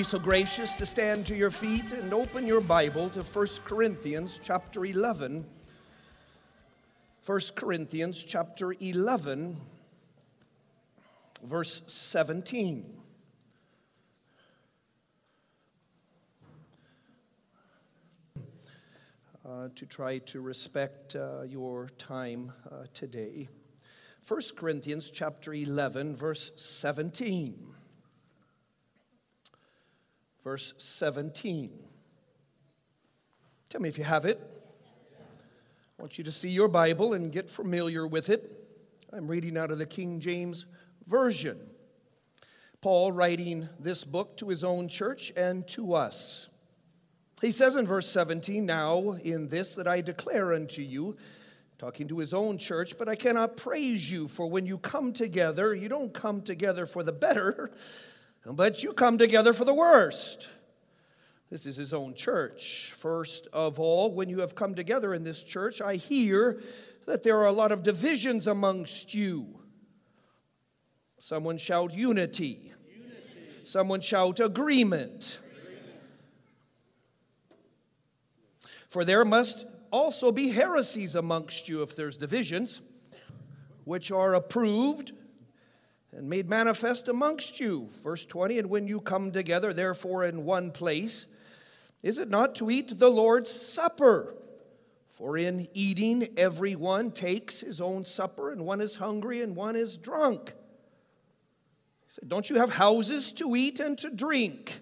be so gracious to stand to your feet and open your Bible to 1 Corinthians chapter 11. 1 Corinthians chapter 11, verse 17. Uh, to try to respect uh, your time uh, today. 1 Corinthians chapter 11, verse 17 verse 17. Tell me if you have it. I want you to see your Bible and get familiar with it. I'm reading out of the King James Version. Paul writing this book to his own church and to us. He says in verse 17, Now in this that I declare unto you, talking to his own church, but I cannot praise you, for when you come together, you don't come together for the better, but you come together for the worst. This is his own church. First of all, when you have come together in this church, I hear that there are a lot of divisions amongst you. Someone shout unity. unity. Someone shout agreement. agreement. For there must also be heresies amongst you if there's divisions, which are approved and made manifest amongst you. Verse 20, and when you come together, therefore, in one place, is it not to eat the Lord's Supper? For in eating, every one takes his own supper, and one is hungry and one is drunk. He said, Don't you have houses to eat and to drink?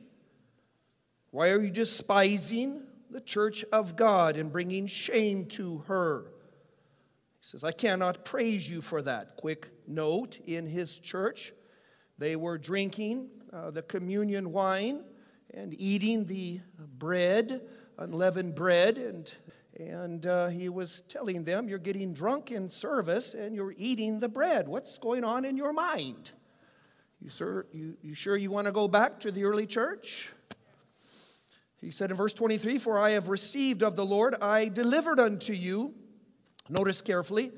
Why are you despising the church of God and bringing shame to her? He says, I cannot praise you for that. Quick note in his church, they were drinking uh, the communion wine and eating the bread, unleavened bread, and and uh, he was telling them, You're getting drunk in service and you're eating the bread. What's going on in your mind? You, sir, you, you sure you want to go back to the early church? He said in verse 23 For I have received of the Lord, I delivered unto you Notice carefully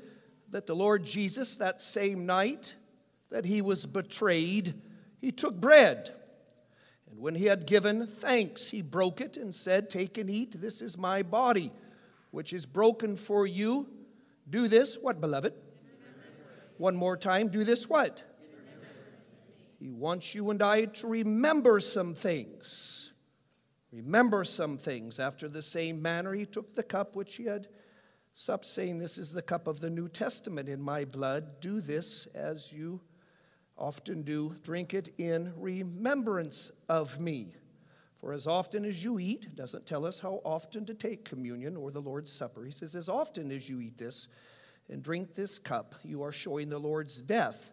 that the Lord Jesus, that same night that he was betrayed, he took bread. And when he had given thanks, he broke it and said, Take and eat, this is my body, which is broken for you. Do this, what, beloved? One more time, do this, what? He wants you and I to remember some things. Remember some things. After the same manner, he took the cup which he had Stop saying, This is the cup of the New Testament in my blood. Do this as you often do. Drink it in remembrance of me. For as often as you eat, doesn't tell us how often to take communion or the Lord's Supper. He says, As often as you eat this and drink this cup, you are showing the Lord's death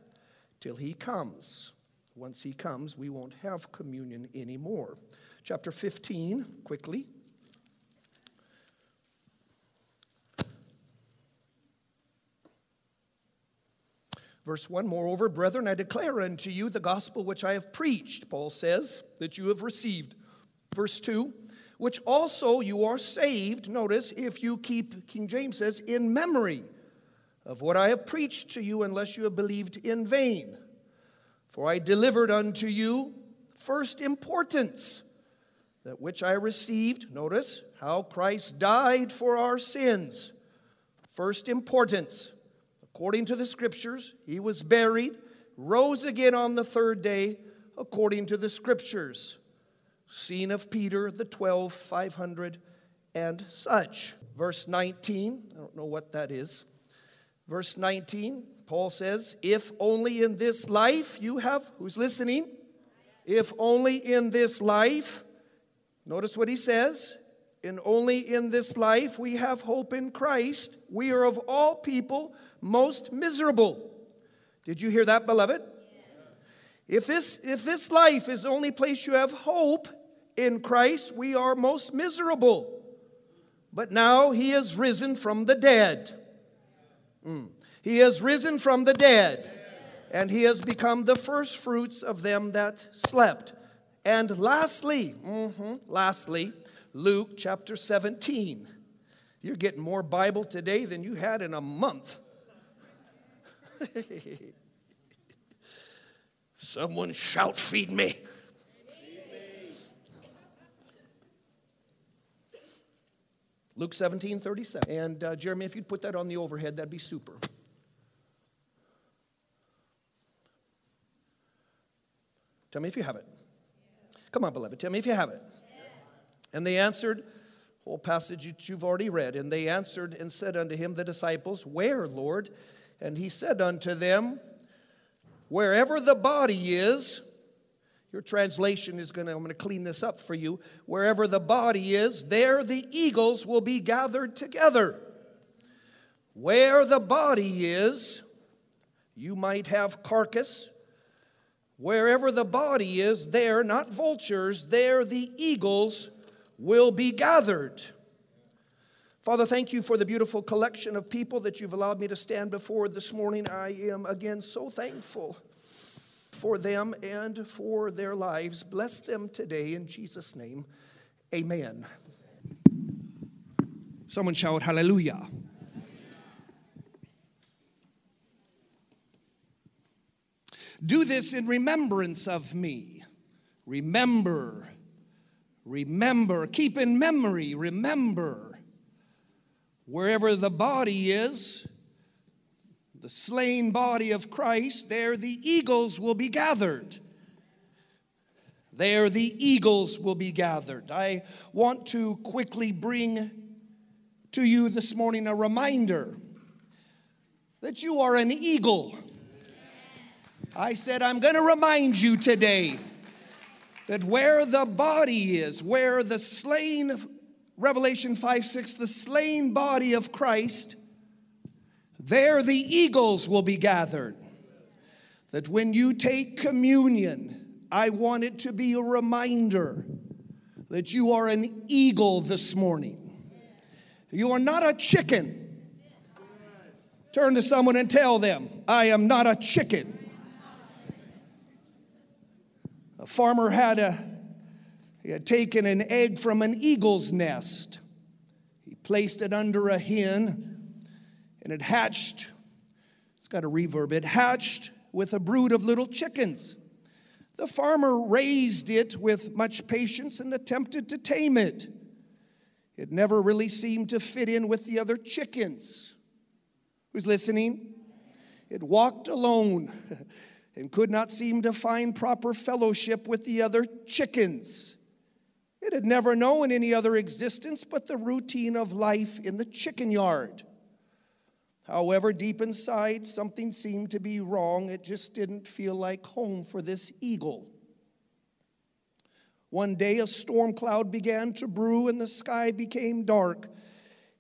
till he comes. Once he comes, we won't have communion anymore. Chapter 15, quickly. Verse 1 Moreover, brethren, I declare unto you the gospel which I have preached, Paul says, that you have received. Verse 2 Which also you are saved, notice, if you keep, King James says, in memory of what I have preached to you, unless you have believed in vain. For I delivered unto you first importance, that which I received, notice, how Christ died for our sins. First importance according to the scriptures. He was buried, rose again on the third day, according to the scriptures. Seen of Peter, the 12, 500, and such. Verse 19, I don't know what that is. Verse 19, Paul says, If only in this life you have, who's listening? If only in this life, notice what he says, and only in this life we have hope in Christ, we are of all people most miserable. Did you hear that, beloved? If this, if this life is the only place you have hope in Christ, we are most miserable. But now he has risen from the dead. Mm. He has risen from the dead, and he has become the first fruits of them that slept. And lastly, mm-hmm, lastly, Luke chapter 17. You're getting more Bible today than you had in a month. Someone shout, Feed me. Luke 17, 37. And uh, Jeremy, if you'd put that on the overhead, that'd be super. Tell me if you have it. Come on, beloved, tell me if you have it. And they answered, whole passage that you've already read, and they answered and said unto him, the disciples, Where, Lord? And he said unto them, Wherever the body is, your translation is going to, I'm going to clean this up for you. Wherever the body is, there the eagles will be gathered together. Where the body is, you might have carcass. Wherever the body is, there, not vultures, there the eagles will be gathered. Father, thank you for the beautiful collection of people that you've allowed me to stand before this morning. I am again so thankful for them and for their lives. Bless them today in Jesus' name. Amen. Someone shout hallelujah. Do this in remembrance of me. Remember Remember, keep in memory, remember. Wherever the body is, the slain body of Christ, there the eagles will be gathered. There the eagles will be gathered. I want to quickly bring to you this morning a reminder that you are an eagle. I said, I'm going to remind you today that where the body is, where the slain, Revelation 5 6, the slain body of Christ, there the eagles will be gathered. That when you take communion, I want it to be a reminder that you are an eagle this morning. You are not a chicken. Turn to someone and tell them, I am not a chicken. A farmer had a he had taken an egg from an eagle's nest. He placed it under a hen and it hatched. It's got a reverb. It hatched with a brood of little chickens. The farmer raised it with much patience and attempted to tame it. It never really seemed to fit in with the other chickens. Who's listening? It walked alone. and could not seem to find proper fellowship with the other chickens. It had never known any other existence but the routine of life in the chicken yard. However, deep inside, something seemed to be wrong. It just didn't feel like home for this eagle. One day, a storm cloud began to brew and the sky became dark.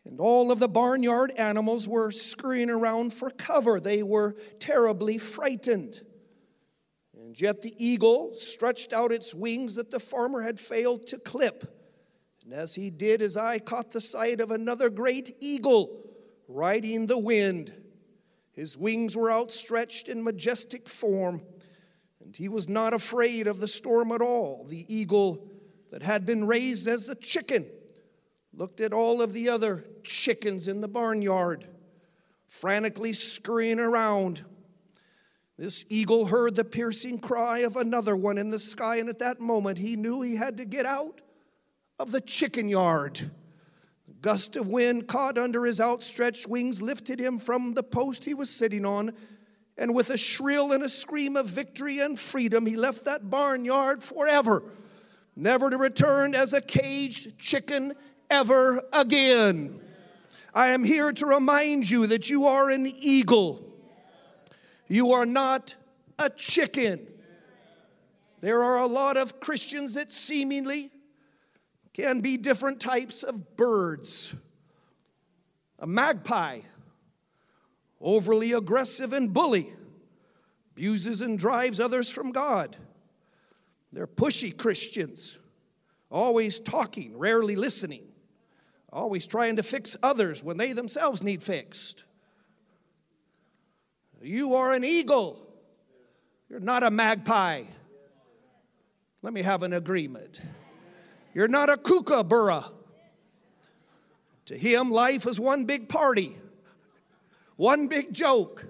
And all of the barnyard animals were scurrying around for cover. They were terribly frightened. And yet the eagle stretched out its wings that the farmer had failed to clip. And as he did, his eye caught the sight of another great eagle riding the wind. His wings were outstretched in majestic form, and he was not afraid of the storm at all. The eagle that had been raised as a chicken looked at all of the other chickens in the barnyard, frantically scurrying around this eagle heard the piercing cry of another one in the sky, and at that moment he knew he had to get out of the chicken yard. A gust of wind caught under his outstretched wings, lifted him from the post he was sitting on, and with a shrill and a scream of victory and freedom, he left that barnyard forever, never to return as a caged chicken ever again. I am here to remind you that you are an eagle you are not a chicken. There are a lot of Christians that seemingly can be different types of birds. A magpie, overly aggressive and bully, abuses and drives others from God. They're pushy Christians, always talking, rarely listening, always trying to fix others when they themselves need fixed. You are an eagle. You're not a magpie. Let me have an agreement. You're not a kookaburra. To him, life is one big party, one big joke.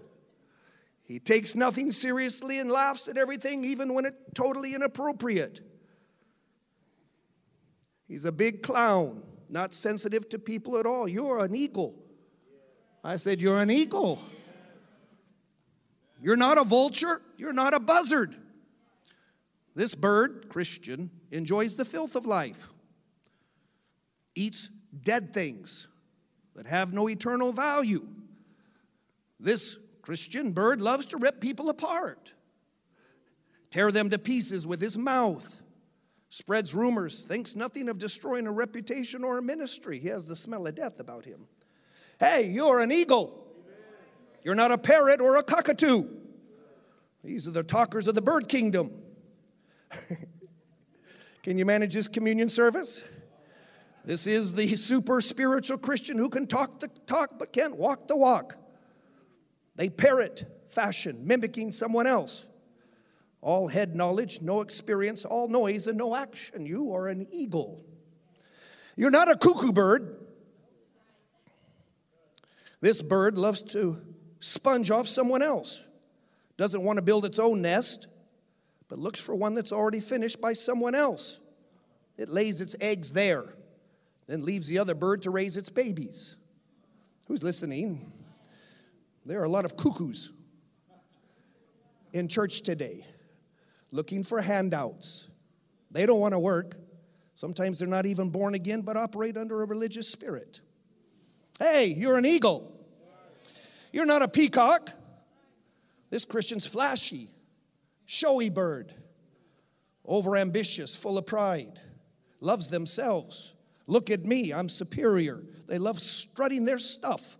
He takes nothing seriously and laughs at everything, even when it's totally inappropriate. He's a big clown. not sensitive to people at all. You're an eagle. I said, You're an eagle. You're not a vulture, you're not a buzzard. This bird, Christian, enjoys the filth of life, eats dead things that have no eternal value. This Christian bird loves to rip people apart, tear them to pieces with his mouth, spreads rumors, thinks nothing of destroying a reputation or a ministry. He has the smell of death about him. Hey, you're an eagle. You're not a parrot or a cockatoo. These are the talkers of the bird kingdom. Can you manage this communion service? This is the super spiritual Christian who can talk the talk but can't walk the walk. They parrot fashion, mimicking someone else. All head knowledge, no experience, all noise and no action. You are an eagle. You're not a cuckoo bird. This bird loves to sponge off someone else, doesn't want to build its own nest but looks for one that's already finished by someone else. It lays its eggs there, then leaves the other bird to raise its babies. Who's listening? There are a lot of cuckoos in church today looking for handouts. They don't want to work. Sometimes they're not even born again, but operate under a religious spirit. Hey, you're an eagle. You're not a peacock. This Christian's flashy showy bird, overambitious, full of pride, loves themselves. Look at me, I'm superior. They love strutting their stuff.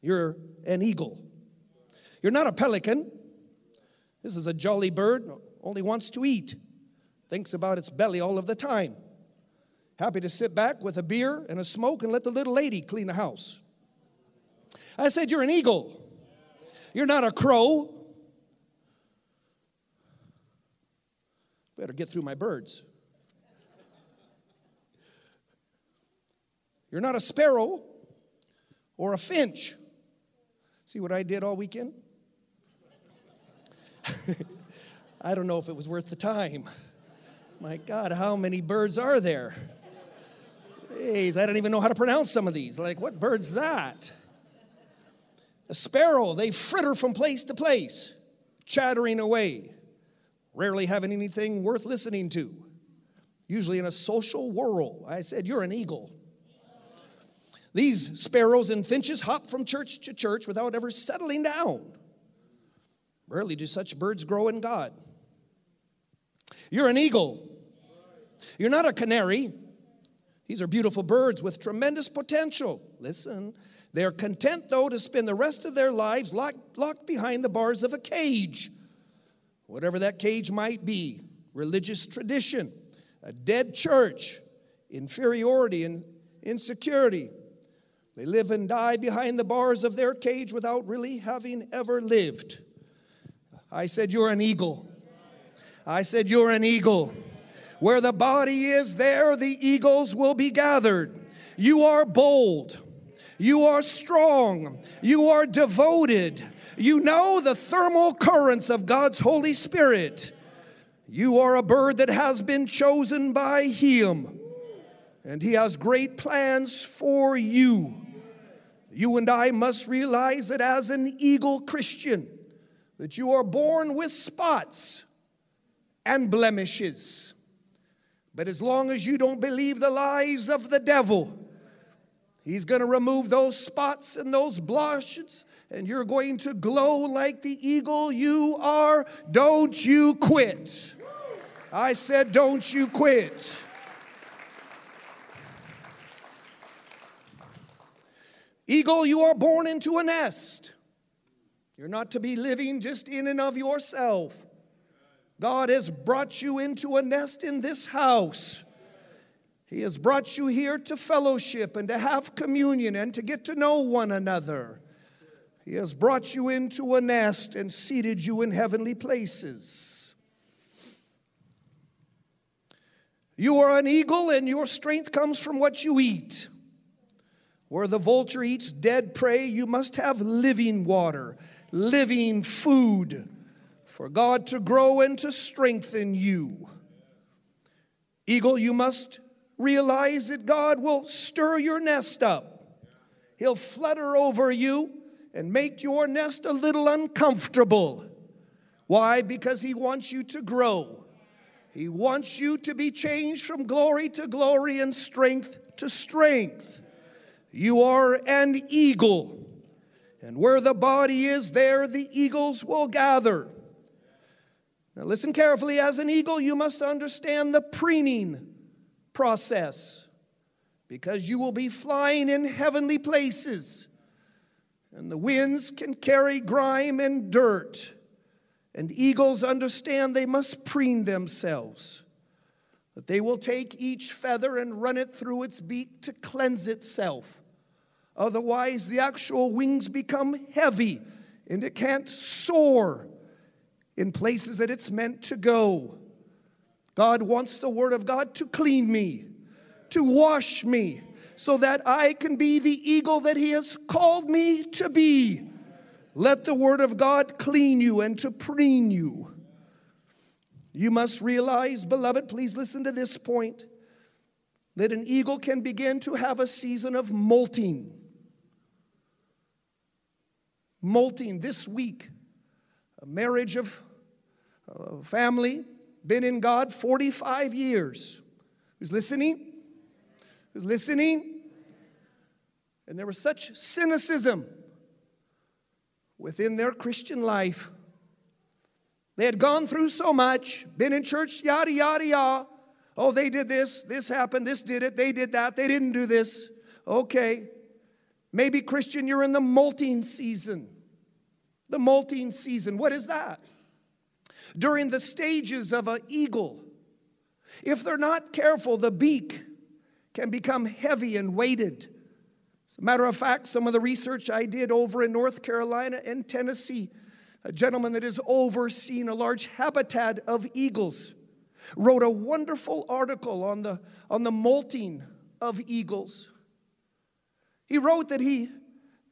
You're an eagle. You're not a pelican. This is a jolly bird, only wants to eat, thinks about its belly all of the time. Happy to sit back with a beer and a smoke and let the little lady clean the house. I said, You're an eagle. You're not a crow. Better get through my birds. You're not a sparrow or a finch. See what I did all weekend? I don't know if it was worth the time. My God, how many birds are there? Jeez, I don't even know how to pronounce some of these. Like, what bird's that? A sparrow, they fritter from place to place, chattering away rarely having anything worth listening to, usually in a social whirl. I said, You're an eagle. These sparrows and finches hop from church to church without ever settling down. Rarely do such birds grow in God. You're an eagle. You're not a canary. These are beautiful birds with tremendous potential. Listen, they're content, though, to spend the rest of their lives locked, locked behind the bars of a cage whatever that cage might be religious tradition, a dead church, inferiority and insecurity. They live and die behind the bars of their cage without really having ever lived. I said, You're an eagle. I said, You're an eagle. Where the body is, there the eagles will be gathered. You are bold. You are strong. You are devoted. You know the thermal currents of God's Holy Spirit. You are a bird that has been chosen by Him, and He has great plans for you. You and I must realize that as an eagle Christian, that you are born with spots and blemishes. But as long as you don't believe the lies of the devil, he's going to remove those spots and those blushes and you're going to glow like the eagle you are. Don't you quit. I said, Don't you quit. Eagle, you are born into a nest. You're not to be living just in and of yourself. God has brought you into a nest in this house. He has brought you here to fellowship and to have communion and to get to know one another. He has brought you into a nest and seated you in heavenly places. You are an eagle, and your strength comes from what you eat. Where the vulture eats dead prey, you must have living water, living food for God to grow and to strengthen you. Eagle, you must realize that God will stir your nest up. He'll flutter over you and make your nest a little uncomfortable. Why? Because He wants you to grow. He wants you to be changed from glory to glory and strength to strength. You are an eagle. And where the body is, there the eagles will gather. Now, listen carefully. As an eagle, you must understand the preening process because you will be flying in heavenly places. And the winds can carry grime and dirt. And eagles understand they must preen themselves, that they will take each feather and run it through its beak to cleanse itself. Otherwise, the actual wings become heavy and it can't soar in places that it's meant to go. God wants the Word of God to clean me, to wash me, so that I can be the eagle that He has called me to be. Let the Word of God clean you and to preen you. You must realize, beloved, please listen to this point, that an eagle can begin to have a season of molting. Molting this week, a marriage of family, been in God 45 years. Who's listening? Who's listening? And there was such cynicism within their Christian life. They had gone through so much, been in church, yada, yada, yada. Oh, they did this, this happened, this did it, they did that, they didn't do this. Okay. Maybe, Christian, you're in the molting season. The molting season. What is that? During the stages of an eagle. If they're not careful, the beak can become heavy and weighted. As a matter of fact, some of the research I did over in North Carolina and Tennessee, a gentleman that has overseen a large habitat of eagles wrote a wonderful article on the, on the molting of eagles. He wrote that he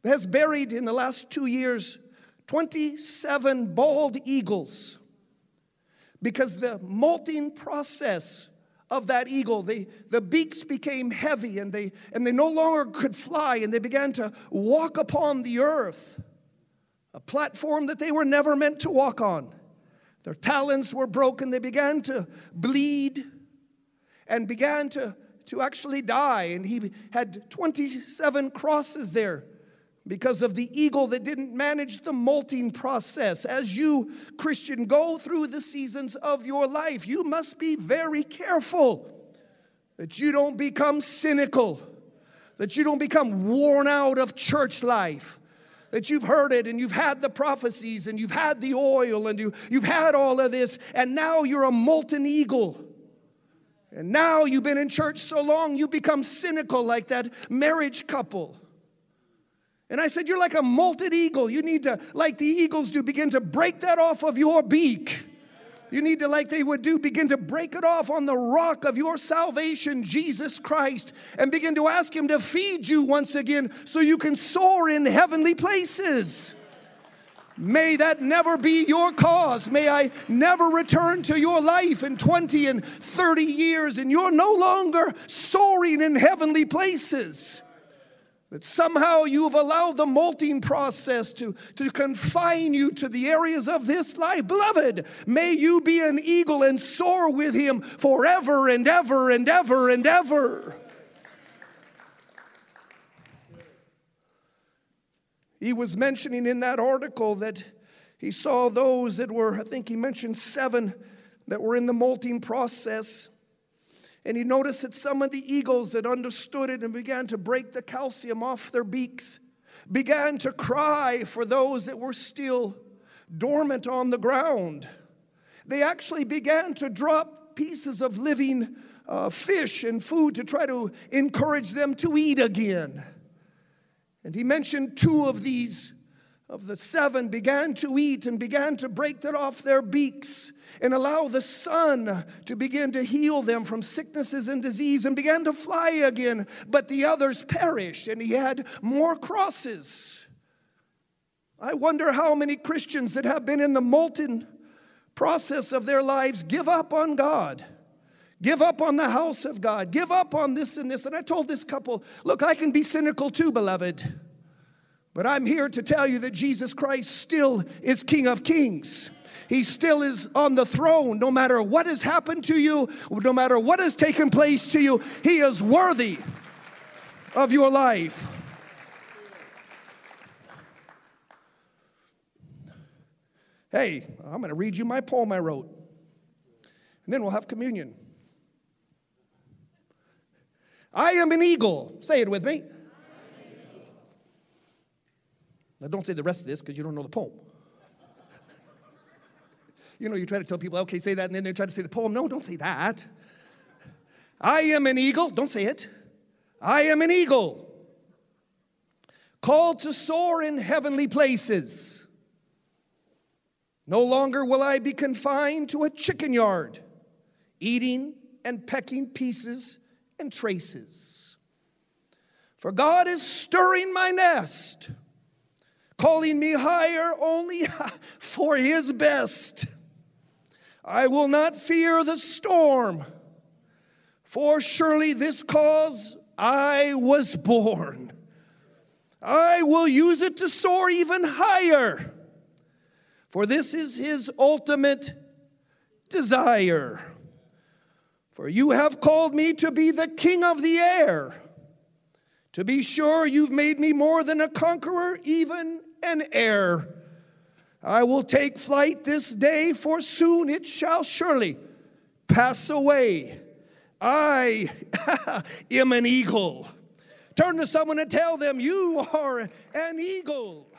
has buried in the last two years 27 bald eagles because the molting process of that eagle the, the beaks became heavy and they and they no longer could fly and they began to walk upon the earth a platform that they were never meant to walk on. Their talons were broken they began to bleed and began to to actually die. And he had 27 crosses there because of the eagle that didn't manage the molting process. As you, Christian, go through the seasons of your life, you must be very careful that you don't become cynical, that you don't become worn out of church life. That you've heard it and you've had the prophecies and you've had the oil and you, you've had all of this, and now you're a molten eagle. And now you've been in church so long, you become cynical like that marriage couple and I said, You're like a molted eagle. You need to, like the eagles do, begin to break that off of your beak. You need to, like they would do, begin to break it off on the rock of your salvation, Jesus Christ, and begin to ask Him to feed you once again so you can soar in heavenly places. May that never be your cause. May I never return to your life in 20 and 30 years and you're no longer soaring in heavenly places. That somehow you've allowed the molting process to, to confine you to the areas of this life. Beloved, may you be an eagle and soar with him forever and ever and ever and ever. He was mentioning in that article that he saw those that were, I think he mentioned seven that were in the molting process. And he noticed that some of the eagles that understood it and began to break the calcium off their beaks began to cry for those that were still dormant on the ground. They actually began to drop pieces of living uh, fish and food to try to encourage them to eat again. And he mentioned two of these, of the seven, began to eat and began to break that off their beaks and allow the sun to begin to heal them from sicknesses and disease and began to fly again. But the others perished, and he had more crosses. I wonder how many Christians that have been in the molten process of their lives give up on God, Give up on the house of God. Give up on this and this. And I told this couple, look, I can be cynical too, beloved. But I'm here to tell you that Jesus Christ still is King of Kings. He still is on the throne no matter what has happened to you, no matter what has taken place to you. He is worthy of your life. Hey, I'm going to read you my poem I wrote, and then we'll have communion. I am an eagle. Say it with me. Now, don't say the rest of this because you don't know the poem. You know, you try to tell people, okay, say that, and then they try to say the poem. No, don't say that. I am an eagle. Don't say it. I am an eagle, called to soar in heavenly places. No longer will I be confined to a chicken yard, eating and pecking pieces and traces. For God is stirring my nest, calling me higher only for His best. I will not fear the storm, for surely this cause I was born. I will use it to soar even higher, for this is His ultimate desire. For you have called me to be the king of the air. To be sure, you've made me more than a conqueror, even an heir. I will take flight this day, for soon it shall surely pass away. I am an eagle. Turn to someone and tell them, You are an eagle.